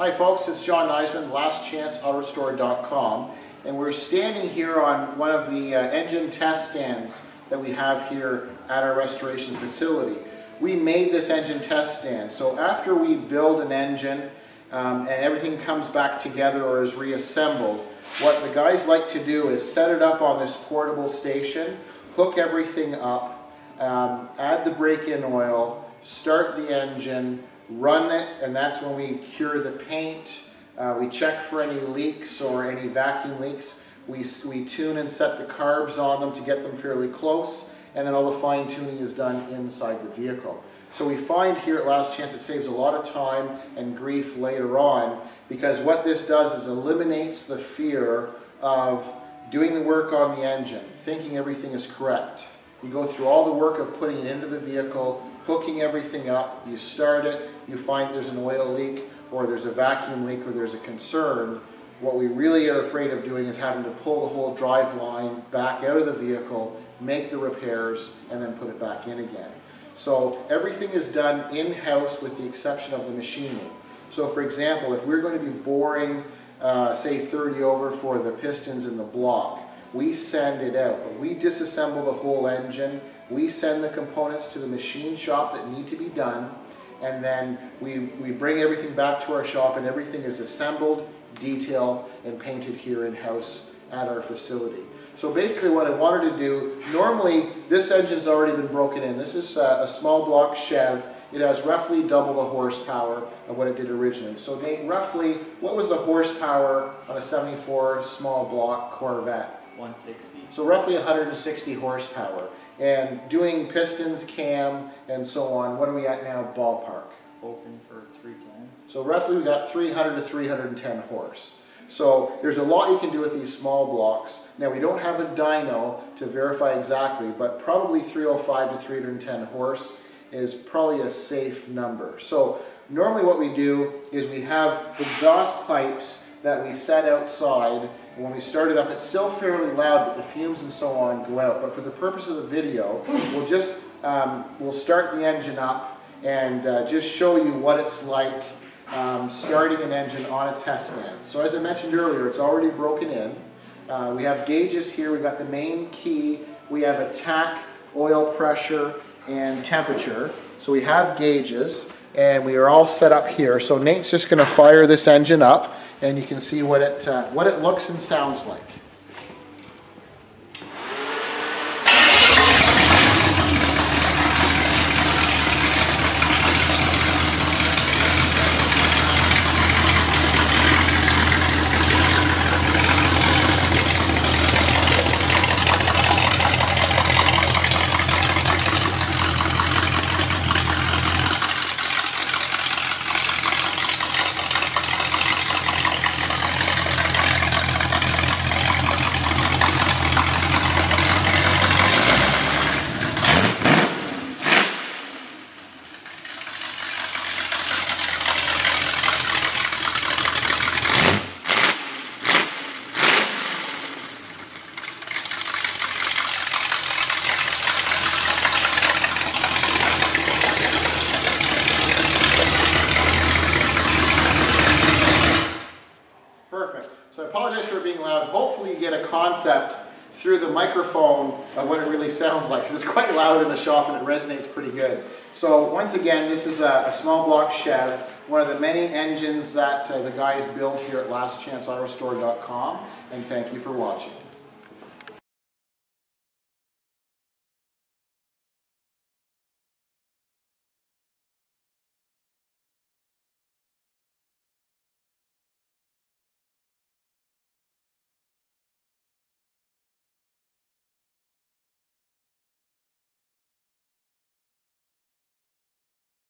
Hi folks, it's John Nizman, LastChanceAutoRestore.com and we're standing here on one of the uh, engine test stands that we have here at our restoration facility. We made this engine test stand, so after we build an engine um, and everything comes back together or is reassembled, what the guys like to do is set it up on this portable station, hook everything up, um, add the break-in oil, start the engine, run it, and that's when we cure the paint. Uh, we check for any leaks or any vacuum leaks. We, we tune and set the carbs on them to get them fairly close, and then all the fine tuning is done inside the vehicle. So we find here at Last Chance it saves a lot of time and grief later on because what this does is eliminates the fear of doing the work on the engine, thinking everything is correct. You go through all the work of putting it into the vehicle, hooking everything up, you start it, you find there's an oil leak or there's a vacuum leak or there's a concern, what we really are afraid of doing is having to pull the whole drive line back out of the vehicle, make the repairs, and then put it back in again. So everything is done in-house with the exception of the machining. So for example, if we're going to be boring, uh, say 30 over for the pistons in the block, we send it out, but we disassemble the whole engine, we send the components to the machine shop that need to be done, and then we, we bring everything back to our shop and everything is assembled, detailed, and painted here in-house at our facility. So basically what I wanted to do, normally this engine's already been broken in. This is a, a small block Chev. It has roughly double the horsepower of what it did originally. So Nate, roughly, what was the horsepower on a 74 small block Corvette? 160. So roughly 160 horsepower. And doing pistons, cam, and so on, what are we at now ballpark? Open for 310. So roughly we got 300 to 310 horse. So there's a lot you can do with these small blocks. Now we don't have a dyno to verify exactly, but probably 305 to 310 horse is probably a safe number. So normally what we do is we have exhaust pipes that we set outside. When we start it up, it's still fairly loud, but the fumes and so on go out. But for the purpose of the video, we'll just, um, we'll start the engine up and uh, just show you what it's like um, starting an engine on a test stand. So as I mentioned earlier, it's already broken in. Uh, we have gauges here, we've got the main key, we have attack, oil pressure, and temperature. So we have gauges, and we are all set up here. So Nate's just going to fire this engine up and you can see what it, uh, what it looks and sounds like. So I apologize for being loud. Hopefully you get a concept through the microphone of what it really sounds like because it's quite loud in the shop and it resonates pretty good. So once again, this is a, a small block Chev, one of the many engines that uh, the guys build here at LastChanceAutoRestore.com and thank you for watching.